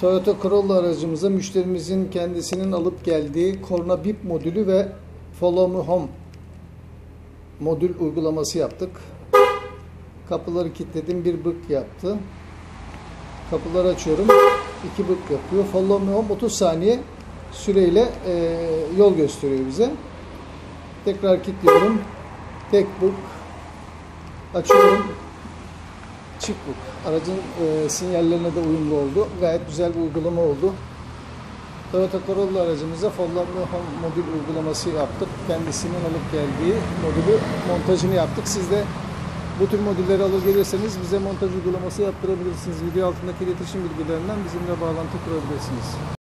Toyota Corolla aracımıza müşterimizin kendisinin alıp geldiği Corna Bip modülü ve Follow Me Home modül uygulaması yaptık. Kapıları kilitledim, bir bık yaptı. Kapıları açıyorum, iki bık yapıyor. Follow Me Home 30 saniye süreyle e, yol gösteriyor bize. Tekrar kilitliyorum. Tek bık açıyorum. Çift bık. Aracın e, sinyallerine de uyumlu oldu. Gayet güzel bir uygulama oldu. Toyota Corolla aracımıza Home modül uygulaması yaptık. Kendisinin alıp geldiği modülü montajını yaptık. Siz de bu tür modülleri alır gelirseniz bize montaj uygulaması yaptırabilirsiniz. Video altındaki iletişim bilgilerinden bizimle bağlantı kurabilirsiniz.